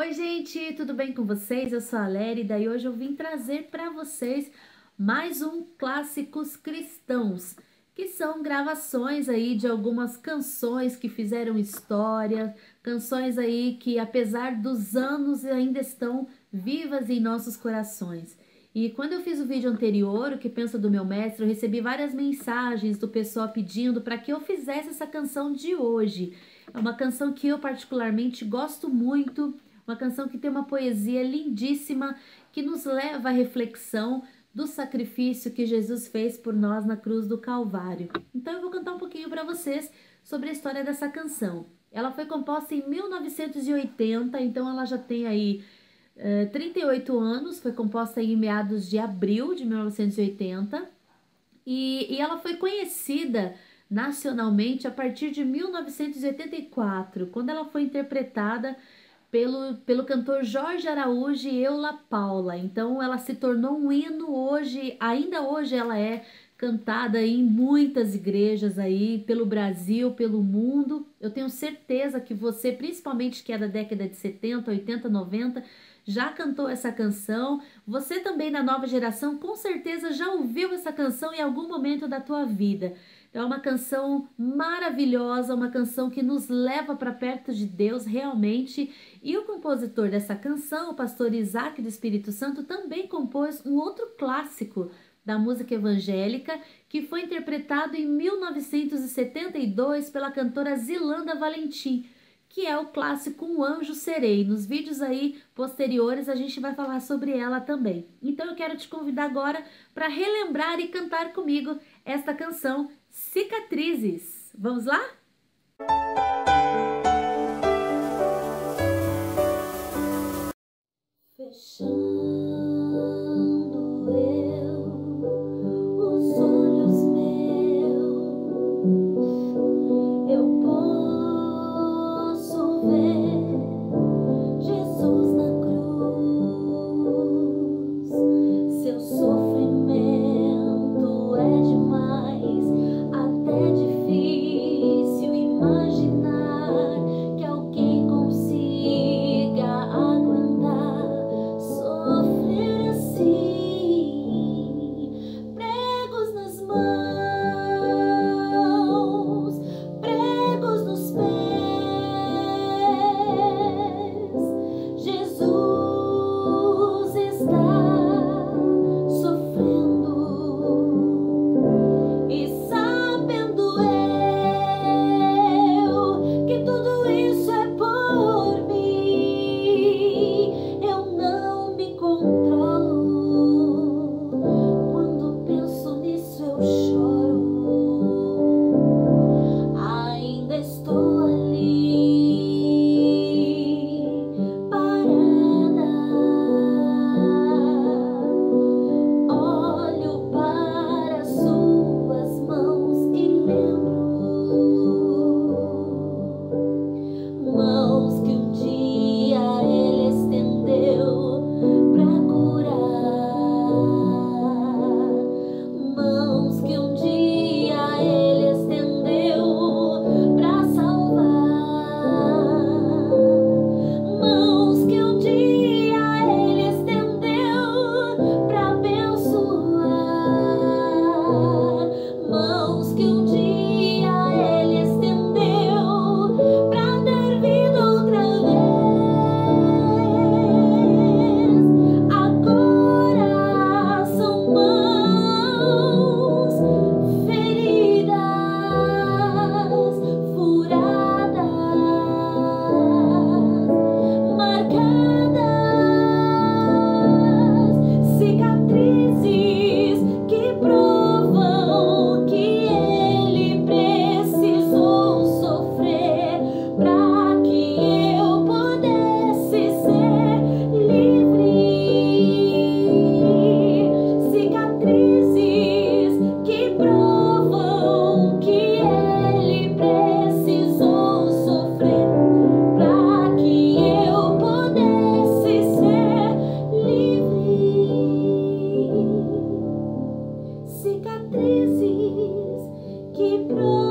Oi, gente, tudo bem com vocês? Eu sou a Lérida e hoje eu vim trazer para vocês mais um Clássicos Cristãos, que são gravações aí de algumas canções que fizeram história, canções aí que apesar dos anos ainda estão vivas em nossos corações. E quando eu fiz o vídeo anterior, o que pensa do meu mestre, eu recebi várias mensagens do pessoal pedindo para que eu fizesse essa canção de hoje. É uma canção que eu particularmente gosto muito, uma canção que tem uma poesia lindíssima que nos leva à reflexão do sacrifício que Jesus fez por nós na cruz do Calvário. Então eu vou cantar um pouquinho para vocês sobre a história dessa canção. Ela foi composta em 1980, então ela já tem aí uh, eh, 38 anos, foi composta em meados de abril de 1980 e, e ela foi conhecida nacionalmente a partir de 1984, quando ela foi interpretada pelo, pelo cantor Jorge Araújo e Eula Paula. Então ela se tornou um hino hoje, ainda hoje ela é cantada em muitas igrejas aí pelo Brasil, pelo mundo. Eu tenho certeza que você, principalmente que é da década de 70, 80, 90, já cantou essa canção. Você também da nova geração, com certeza já ouviu essa canção em algum momento da tua vida. É uma canção maravilhosa, uma canção que nos leva para perto de Deus realmente. E o compositor dessa canção, o pastor Isaac do Espírito Santo, também compôs um outro clássico da música evangélica, que foi interpretado em 1972 pela cantora Zilanda Valentim, que é o clássico Um Anjo Serei. Nos vídeos aí posteriores a gente vai falar sobre ela também. Então eu quero te convidar agora para relembrar e cantar comigo esta canção Cicatrizes. Vamos lá? Fechando Lord.